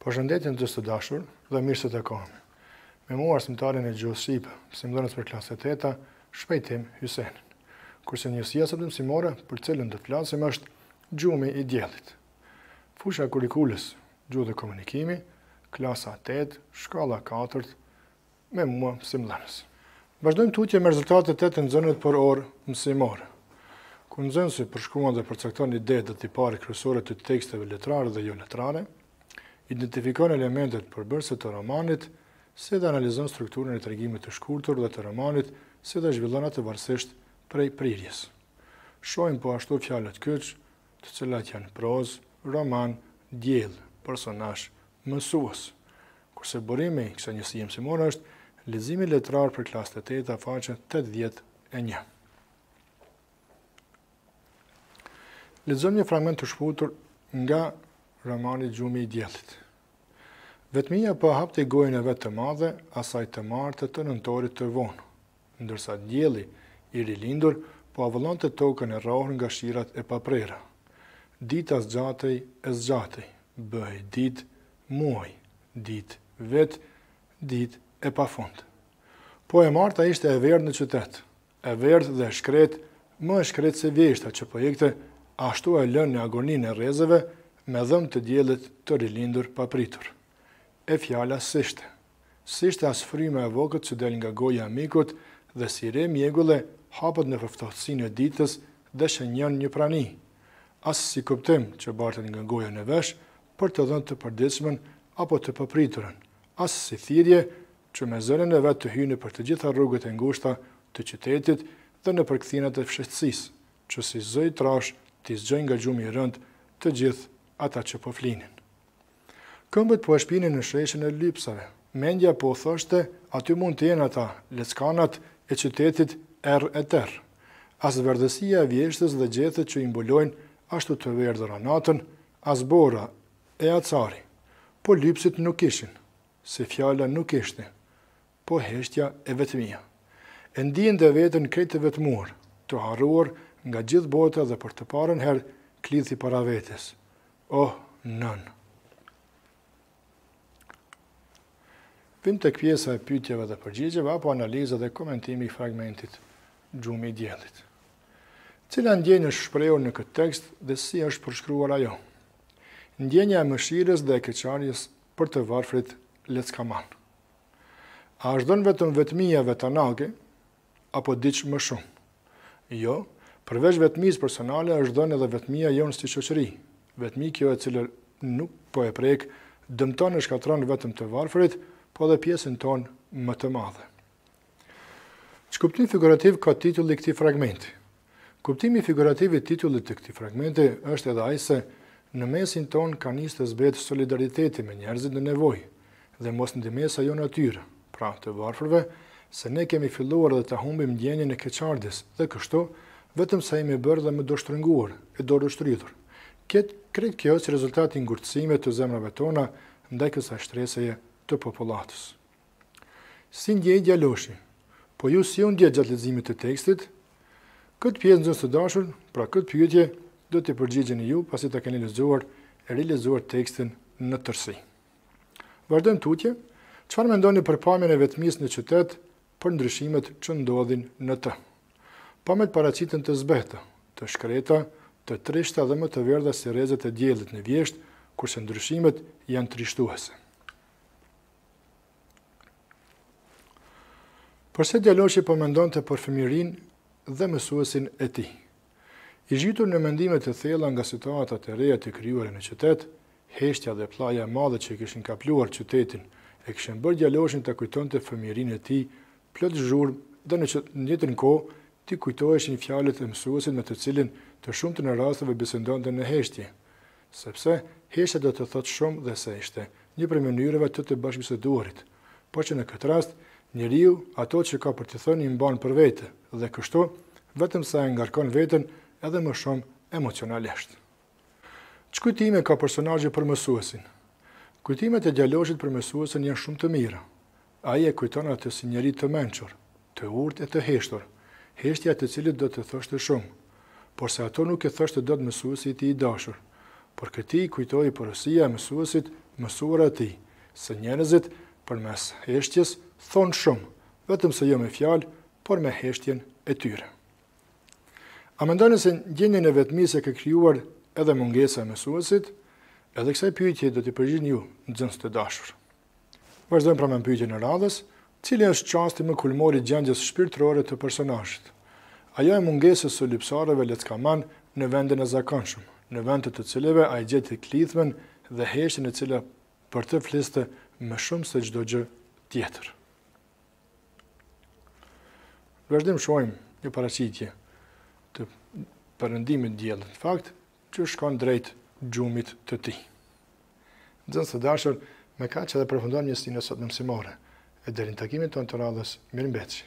Përshëndetje nxënës të dashur dhe mirë se takohemi. Me mua arsimtarin e gjuhës shqipe, mësimdhënës për klasët e teta, Shpejtim Hysenin. Kurse njësia e sotme mësimore për të cilën do të flasim është Gjumi i diellit. Fusha e kurrikulës, Gjuhë dhe komunikimi, klasa 8, shkalla 4, me mua si mësimdhënës. Vazhdojmë tutje me rezultatet e të nxënit për orë mësimore. Kur nxënësi përshkruan dhe përcakton idetë dhe tiparet kryesore të teksteve letrare dhe jo letrare, identifikon elementet përbërëse të romanit, si dhe analizon strukturën e tregimit të shkurtër dhe të romanit, si dhe zhvillon atë varësisht prej prirjes. Shohim po ashtu fjalët kyç, të cilat janë prozë, roman, diell, personazh, mësues. Kurse burimi i kësaj njësie mësimore është Leximi letrar për klasët e teta, faqe 81. Lexojmë një fragment të shkëputur nga romani Gjumi i diellit. Vetmia po hapte gojën e vet të madhe, asaj të marte të nëntorit të vonë, Ndërsa dielli i rilindur po avullonte tokën e rrahur nga shirat e paprera. Dita zgjatej e zgjatej, bëhej ditë, muaj, ditë, vit, ditë e pafund. Po e marta ishte e verdhë në qytet, e verdhë dhe e shkretë, më e shkretë se vjeshta që po ikte, ashtu e lënë në agoninë e rrezeve me dhëmbë të diellit të rilindur papritur. E fjala s'ishte. S'ishte as fryma e vogët që del nga goja e mikut dhe si re mjegulle hapet nëpër ftohtësinë e ditës dhe shënjon një prani. As si kuptim që bartet nga goja në vesh për të dhënë të përditshmen apo të papriturën, as si thirrje që me zërin e vet të hyjë nëpër të gjitha rrugët e ngushta të qytetit dhe nëpër kthinat e fshehtësisë, që si zë i trashë t'i zgjojë nga gjumi i rëndë të gjithë ata që po flinin. Këmbët po e shpinin në sheshin e lypsave. Mendja po u thoshte, aty mund të jenë ata, leckanat, e qytetit errë e terrë. As verdhësia e vjeshtës dhe gjethet që i mbulojnë ashtu të verdhura natën, as bora, e acari. Po lypsit nuk ishin. S'e fjala nuk ishte. Po heshtja e vetmia. E ndiente veten krejt të vetmuar, të harruar nga gjithë bota dhe për të parën herë klithi para vetes. Oh, nënë! Vijmë tek pjesa e pyetjeve dhe përgjigjeve apo analiza dhe komentimi i fragmentit Gjumi i diellit. Cila ndjenjë është shprehur në këtë tekst dhe si është përshkruar ajo? Ndjenja e mëshirës dhe e keqardhjes për të varfrit leckamanë. A është dhënë vetëm vetmia vetanake apo diç më shumë? Jo, përveç vetmisë personale është dhënë edhe vetmia jonë si shoqëri, vetmi kjo e cila nuk po e prek, dëmton e shkatërron vetëm të varfërit, po edhe pjesën tonë më të madhe. Ç'kuptim figurativ ka titulli i këtij fragmenti? Kuptimi figurativ i titullit të këtij fragmenti është edhe ai se në mesin tonë ka nisë të zbehet solidariteti me njerëzit në nevojë dhe mosndihmesa jonë atyre, pra të varfërve, se ne kemi filluar dhe ta humbim ndjenjën e keqardhjes dhe kështu, vetëm sa jemi bërë dhe më dorështrënguar, e dorështrydhur. Këtë, krejt kjo si rezultat i ngurtësimit të zemrave tona ndaj kësaj shtreseje të popullatës. Si u ndje djaloshi? Po ju si u ndjetë gjatë leximit të tekstit? Këtë pjesë nxënës të dashur, pra këtë pyetje do t'i përgjigjeni ju pasi ta keni lexuar e rilexuar tekstin në tërësi. Vazhdojmë tutje, çfarë mendoni për pamjen e vetmisë në qytet për ndryshimet që ndodhin në të? Pamjet paraqiten të zbehta, të shkreta, të trishta dhe më të verdha si rrezet e diellit në vjeshtë, kurse ndryshimet janë trishtuese. Përse djaloshi po mendonte për fëmijërinë dhe mësuesin e tij? I zhytur në mendime të thella nga situatat e reja të krijuara në qytet, heshtja dhe pllaja e madhe që e kishin kapluar qytetin, e kishin bërë djaloshin të kujtonte fëmijërinë e tij plot zhurmë dhe në të njëjtën kohë t'i kujtoheshin fjalët e mësuesit me të cilin të shumtën e rasteve bisedonte në heshtje, Sepse, heshtja do të thotë shumë dhe se ishte, një prej mënyrave të të bashkëbiseduarit. Por që në këtë rast, njeriu, ato që ka për t'i thënë i mban për vete, dhe kështu, vetëm sa e ngarkon veten edhe më shumë emocionalisht. Ç'kujtime ka personazhi për mësuesin? Kujtimet e djaloshit për mësuesin janë shumë të mira. Ai e kujton atë si njeri të mençur, të urtë e të heshtur, heshtja e të cilit do të thoshte shumë. Porse ato nuk i thoshte dot mësuesi i tij i dashur. Por këtij i kujtohej porosia e mësuesit mësuar atij, se njerëzit, përmes heshtjes, thonë shumë, vetëm se jo me fjalë, por me heshtjen e tyre. A mendoni se gjendjen e vetmisë e ka krijuar edhe mungesa e mësuesit? Edhe kësaj pyetje do t'i përgjigjeni ju, nxënës të dashur. Vazhdojmë pra me pyetjen e radhës, Cili është çasti më kulmor i gjendjes shpirtërore të personazhit? Ajo e mungesës së lypsarëve leckamanë në vendin e zakonshëm, në vend të të cilëve ai gjeti klithmen dhe heshtjen e cila për të fliste më shumë se çdo gjë tjetër. Në vazhdim shohim një paraqitje të perëndimit të diellit, në fakt, që shkon drejt gjumit të tij. Nxënës të dashur, me kaq edhe përfundojmë njësinë e sotme mësimore. E deri në takimin tonë të radhës, mirëmbetshi!